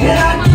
Yeah.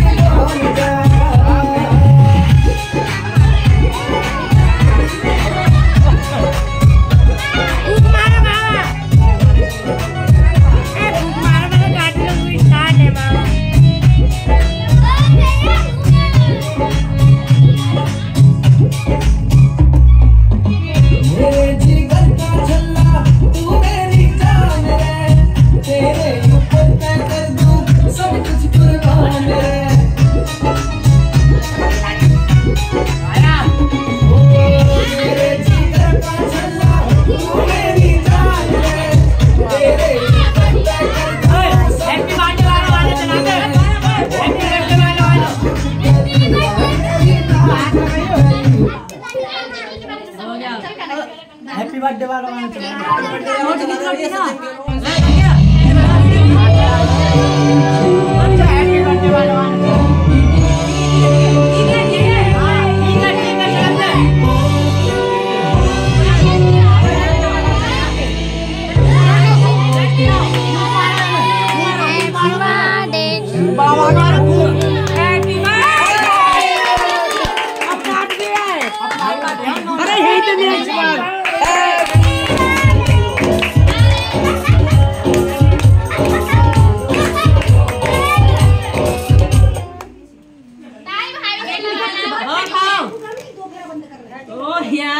Happy birthday वाला गाना बाबा का अरे यही तो मेरा सवाल हाँ, हाँ। हाँ, ओ या।